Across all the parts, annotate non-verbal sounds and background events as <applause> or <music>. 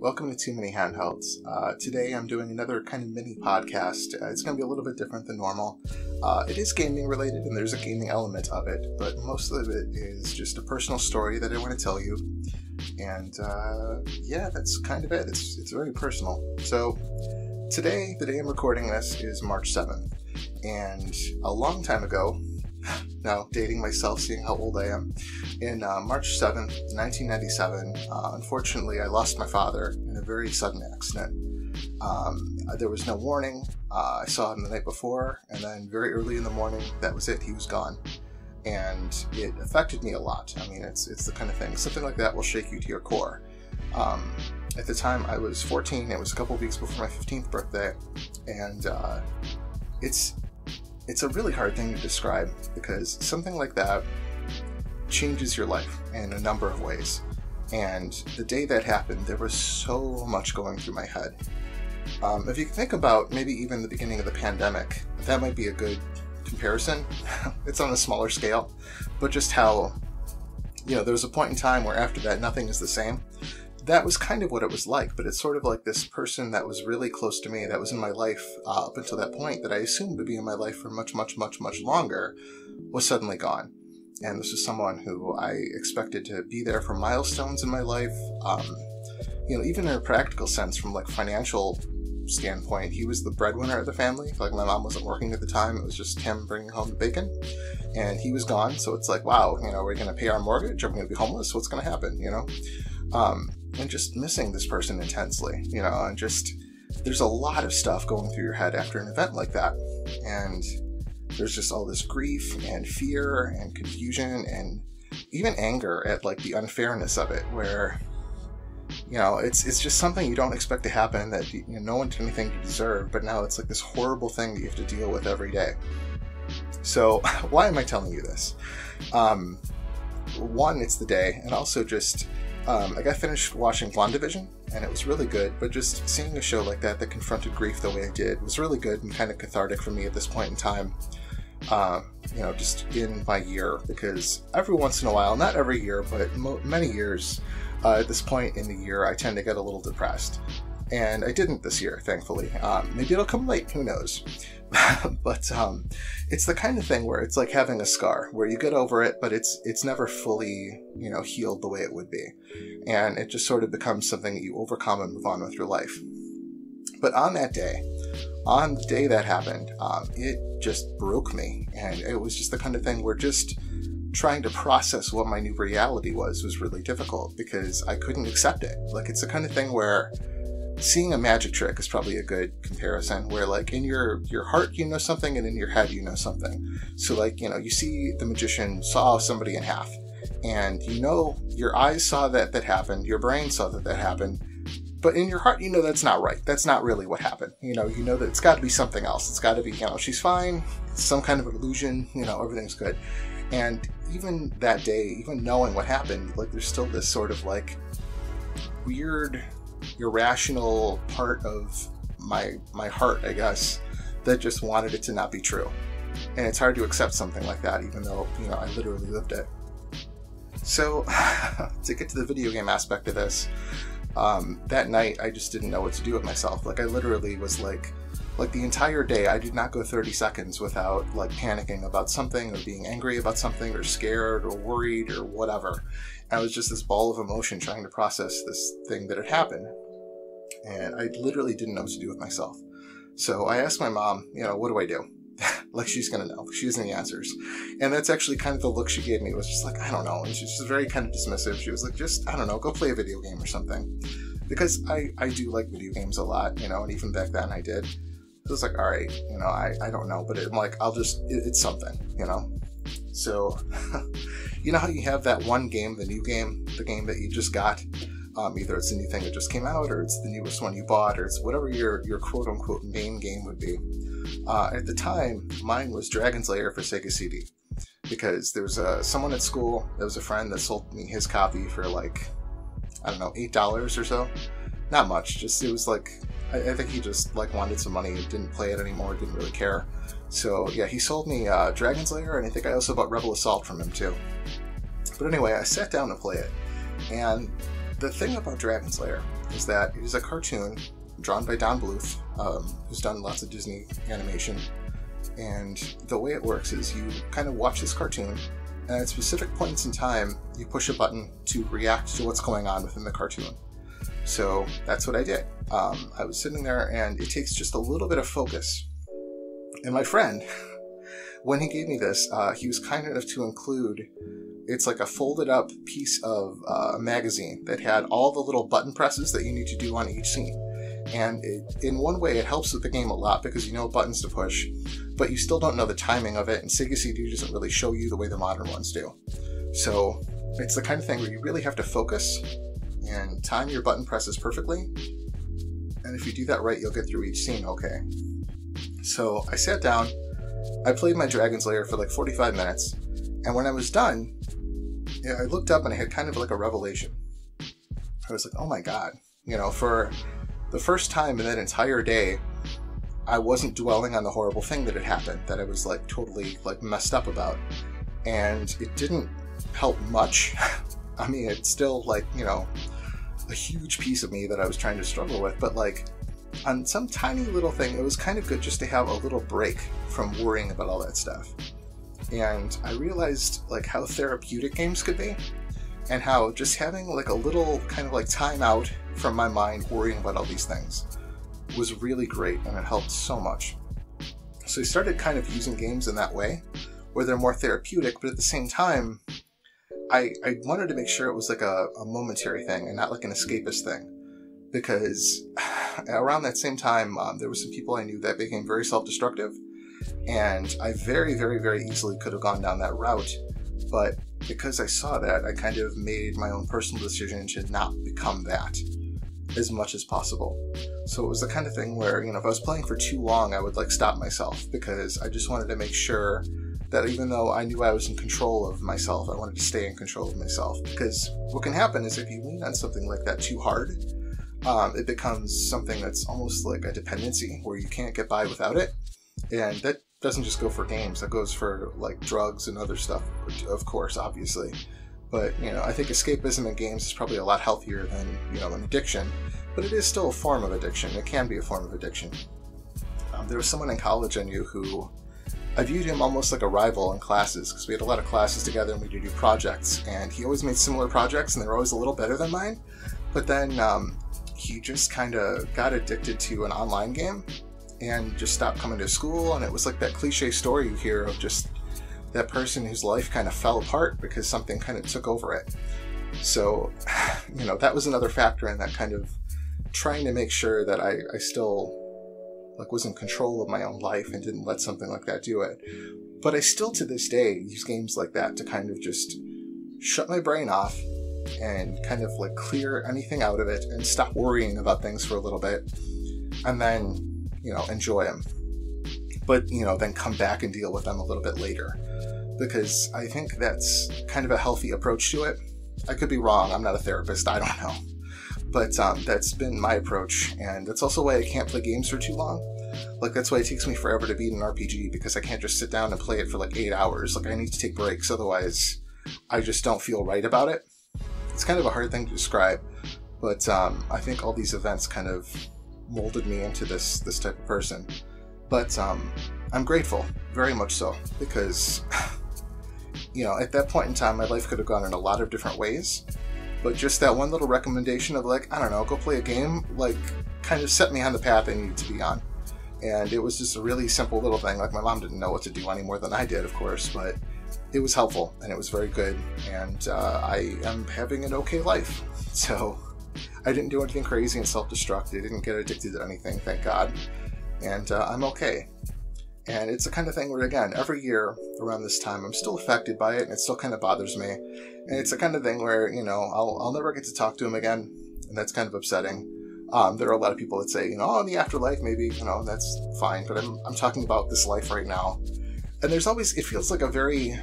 Welcome to Too Many Handhelds. Uh, today I'm doing another kind of mini podcast. Uh, it's going to be a little bit different than normal. Uh, it is gaming related and there's a gaming element of it, but most of it is just a personal story that I want to tell you. And uh, yeah, that's kind of it. It's, it's very personal. So today, the day I'm recording this, is March 7th. And a long time ago, now dating myself, seeing how old I am. In uh, March 7th, 1997, uh, unfortunately, I lost my father in a very sudden accident. Um, there was no warning. Uh, I saw him the night before, and then very early in the morning, that was it. He was gone, and it affected me a lot. I mean, it's it's the kind of thing. Something like that will shake you to your core. Um, at the time, I was 14. It was a couple weeks before my 15th birthday, and uh, it's it's a really hard thing to describe because something like that changes your life in a number of ways. And the day that happened, there was so much going through my head. Um, if you think about maybe even the beginning of the pandemic, that might be a good comparison. <laughs> it's on a smaller scale, but just how, you know, there was a point in time where after that, nothing is the same that was kind of what it was like, but it's sort of like this person that was really close to me, that was in my life uh, up until that point, that I assumed would be in my life for much, much, much, much longer, was suddenly gone. And this is someone who I expected to be there for milestones in my life. Um, you know, even in a practical sense, from like financial standpoint, he was the breadwinner of the family. Like my mom wasn't working at the time; it was just him bringing home the bacon, and he was gone. So it's like, wow, you know, we're we going to pay our mortgage? Are we going to be homeless? What's going to happen? You know. Um, and just missing this person intensely, you know, and just there's a lot of stuff going through your head after an event like that. And there's just all this grief and fear and confusion and even anger at like the unfairness of it where you know it's it's just something you don't expect to happen that you know, no one did anything to deserve but now it's like this horrible thing that you have to deal with every day so <laughs> why am i telling you this um, one it's the day and also just um, I got finished watching WandaVision, and it was really good, but just seeing a show like that that confronted grief the way it did was really good and kind of cathartic for me at this point in time. Um, you know, just in my year, because every once in a while, not every year, but mo- many years, uh, at this point in the year, I tend to get a little depressed. And I didn't this year, thankfully. Um, maybe it'll come late, who knows? <laughs> but um, it's the kind of thing where it's like having a scar, where you get over it, but it's it's never fully you know healed the way it would be, and it just sort of becomes something that you overcome and move on with your life. But on that day, on the day that happened, um, it just broke me, and it was just the kind of thing where just trying to process what my new reality was was really difficult because I couldn't accept it. Like it's the kind of thing where seeing a magic trick is probably a good comparison where like in your your heart you know something and in your head you know something. So like you know you see the magician saw somebody in half and you know your eyes saw that that happened your brain saw that that happened but in your heart you know that's not right. That's not really what happened. You know you know that it's got to be something else. It's got to be you know she's fine it's some kind of illusion you know everything's good. And even that day even knowing what happened like there's still this sort of like weird irrational part of my my heart, I guess, that just wanted it to not be true. And it's hard to accept something like that, even though you know I literally lived it. So, <laughs> to get to the video game aspect of this, um, that night I just didn't know what to do with myself. Like I literally was like, like the entire day I did not go 30 seconds without like panicking about something or being angry about something or scared or worried or whatever. I was just this ball of emotion trying to process this thing that had happened. And I literally didn't know what to do with myself. So I asked my mom, you know, what do I do? <laughs> like she's gonna know. She has any answers. And that's actually kind of the look she gave me. It was just like, I don't know. And she's just very kind of dismissive. She was like, just, I don't know, go play a video game or something. Because I, I do like video games a lot, you know, and even back then I did. It was like, all right, you know, I, I don't know, but it, I'm like, I'll just, it, it's something, you know? So, <laughs> you know how you have that one game, the new game, the game that you just got? Um, either it's a new thing that just came out, or it's the newest one you bought, or it's whatever your, your quote unquote main game would be. Uh, at the time, mine was Dragon's Lair for Sega CD. Because there was uh, someone at school, that was a friend that sold me his copy for like, I don't know, $8 or so. Not much, just it was like, I, I think he just like wanted some money, didn't play it anymore, didn't really care. So yeah, he sold me uh, Dragon's Lair, and I think I also bought Rebel Assault from him too. But anyway, I sat down to play it, and the thing about Dragon's Lair is that it is a cartoon drawn by Don Bluth, um, who's done lots of Disney animation. And the way it works is you kind of watch this cartoon, and at specific points in time, you push a button to react to what's going on within the cartoon. So that's what I did. Um, I was sitting there, and it takes just a little bit of focus. And my friend, <laughs> when he gave me this, uh, he was kind enough to include it's like a folded up piece of uh, a magazine that had all the little button presses that you need to do on each scene. And it, in one way, it helps with the game a lot because you know buttons to push, but you still don't know the timing of it, and Sega CD doesn't really show you the way the modern ones do. So it's the kind of thing where you really have to focus and time your button presses perfectly. And if you do that right, you'll get through each scene okay. So I sat down, I played my Dragon's Lair for like 45 minutes, and when I was done, I looked up and I had kind of like a revelation. I was like, oh my god. You know, for the first time in that entire day, I wasn't dwelling on the horrible thing that had happened, that I was like totally like messed up about. And it didn't help much. <laughs> I mean, it's still like, you know, a huge piece of me that I was trying to struggle with, but like on some tiny little thing, it was kind of good just to have a little break from worrying about all that stuff and I realized like how therapeutic games could be and how just having like a little kind of like time out from my mind worrying about all these things was really great and it helped so much. So I started kind of using games in that way where they're more therapeutic, but at the same time, I, I wanted to make sure it was like a, a momentary thing and not like an escapist thing. Because <sighs> around that same time, um, there were some people I knew that became very self destructive and I very, very, very easily could have gone down that route. But because I saw that, I kind of made my own personal decision to not become that as much as possible. So it was the kind of thing where, you know, if I was playing for too long, I would like stop myself because I just wanted to make sure that even though I knew I was in control of myself, I wanted to stay in control of myself. Because what can happen is if you lean on something like that too hard, um, it becomes something that's almost like a dependency where you can't get by without it. And that doesn't just go for games, that goes for like drugs and other stuff, of course, obviously. But, you know, I think escapism in games is probably a lot healthier than, you know, an addiction. But it is still a form of addiction. It can be a form of addiction. Um, there was someone in college I knew who I viewed him almost like a rival in classes because we had a lot of classes together and we would do projects. And he always made similar projects and they were always a little better than mine. But then um, he just kind of got addicted to an online game and just stopped coming to school. And it was like that cliche story you hear of just that person whose life kind of fell apart because something kind of took over it. So, <sighs> you know, that was another factor in that kind of trying to make sure that I, I still like was in control of my own life and didn't let something like that do it. But I still to this day use games like that to kind of just shut my brain off and kind of like clear anything out of it and stop worrying about things for a little bit. And then you know, enjoy them. But, you know, then come back and deal with them a little bit later. Because I think that's kind of a healthy approach to it. I could be wrong. I'm not a therapist. I don't know. But um, that's been my approach. And that's also why I can't play games for too long. Like, that's why it takes me forever to beat an RPG because I can't just sit down and play it for like eight hours. Like, I need to take breaks. Otherwise, I just don't feel right about it. It's kind of a hard thing to describe. But um, I think all these events kind of molded me into this this type of person. But um, I'm grateful, very much so, because <sighs> you know at that point in time, my life could have gone in a lot of different ways. But just that one little recommendation of like I don't know, go play a game, like kind of set me on the path I needed to be on. And it was just a really simple little thing. Like my mom didn't know what to do any more than I did, of course, but it was helpful and it was very good. And uh, I am having an okay life. <laughs> So I didn't do anything crazy and self destruct. I didn't get addicted to anything, thank God. And uh, I'm okay. And it's the kind of thing where, again, every year around this time, I'm still affected by it and it still kind of bothers me. And it's the kind of thing where, you know, I'll, I'll never get to talk to him again. And that's kind of upsetting. Um, there are a lot of people that say, you know, oh, in the afterlife, maybe, you know, that's fine. But I'm, I'm talking about this life right now. And there's always, it feels like a very,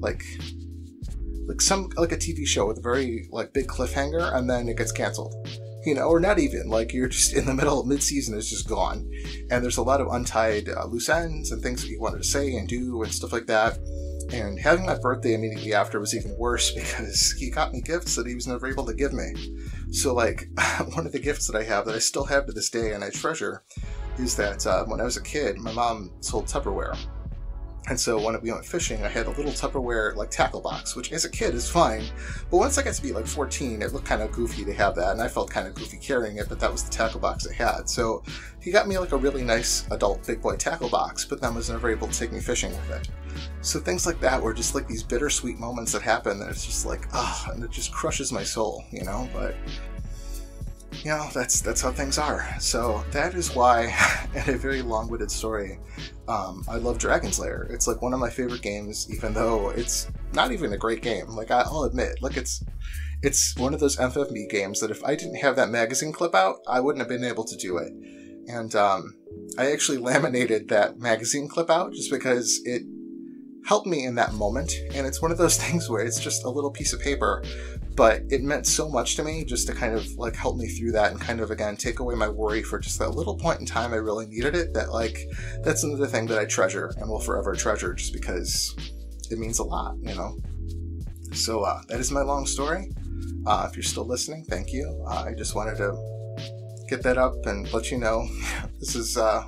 like, like some like a TV show with a very like big cliffhanger and then it gets canceled. You know, or not even like you're just in the middle of midseason, it's just gone, and there's a lot of untied uh, loose ends and things that you wanted to say and do and stuff like that. And having my birthday immediately after was even worse <laughs> because he got me gifts that he was never able to give me. So, like, <laughs> one of the gifts that I have that I still have to this day and I treasure is that uh, when I was a kid, my mom sold Tupperware. And so when we went fishing, I had a little Tupperware like tackle box, which as a kid is fine. But once I got to be like 14, it looked kind of goofy to have that, and I felt kind of goofy carrying it. But that was the tackle box I had. So he got me like a really nice adult big boy tackle box, but then was never able to take me fishing with it. So things like that were just like these bittersweet moments that happen that it's just like ah, and it just crushes my soul, you know. But you know that's that's how things are so that is why <laughs> in a very long-winded story um, i love dragon's lair it's like one of my favorite games even though it's not even a great game. Like i'll admit like it's it's one of those FMV games that if i didn't have that magazine clip out i wouldn't have been able to do it. And um, i actually <laughs> laminated that magazine clip out just because it helped me in that moment. And it's one of those <laughs> things where it's just a little piece of paper but it meant so much to me just to kind of like help me through that and kind of again take away my worry for just that little point in time I really needed it. That like that's another thing that I treasure and will forever treasure just because it means a lot, you know. So uh, that is my long story. Uh, if you're still listening, thank you. Uh, I just wanted to get that up and let you know <laughs> this is uh,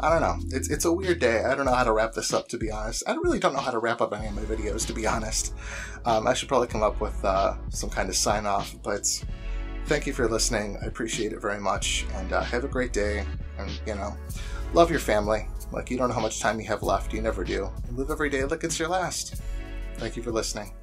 I don't know. It's it's a weird day. I don't know how to wrap this up, to be honest. I really don't know how to wrap up any of my videos, to be honest. Um, I should probably come up with uh, some kind of sign off, but thank you for listening. I appreciate it very much, and uh, have a great day. And you know, love your family. Like you don't know how much time you have left. You never do. Live every day like it's your last. Thank you for listening.